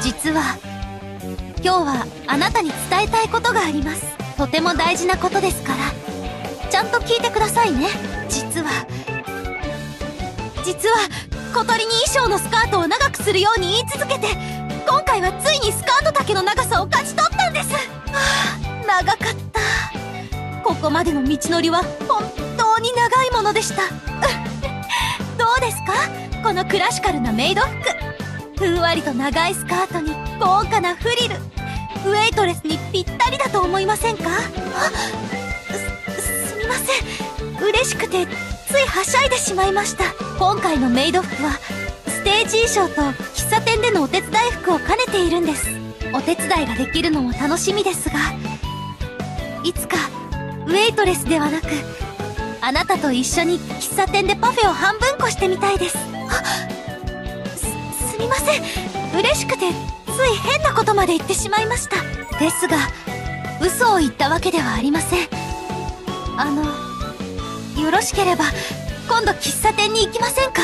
実は今日はあなたに伝えたいことがあります。とても大事なことですから。ちゃんと聞いてくださいね。実は。実は小鳥に衣装のスカートを長くするように言い続けて今回はついにスカート丈の長さを勝ち取ったんです。はあ長かった。ここまでの道のりは本当に長いものでした。どうですか？このクラシカルなメイド服。ふんわりと長いスカートに豪華なフリル。ウェイトレスにぴったりだと思いませんか？あすすみません。嬉しくてついはしゃいでしまいました。今回のメイド服はステージ衣装と喫茶店でのお手伝い服を兼ねているんです。お手伝いができるのも楽しみですが。いつかウェイトレスではなくあなたと一緒に喫茶店でパフェを半分こしてみたいです。あすすみません。嬉しくてつい変なことまで言ってしまいました。ですが嘘を言ったわけではありません。あのよろしければ今度喫茶店に行きませんか？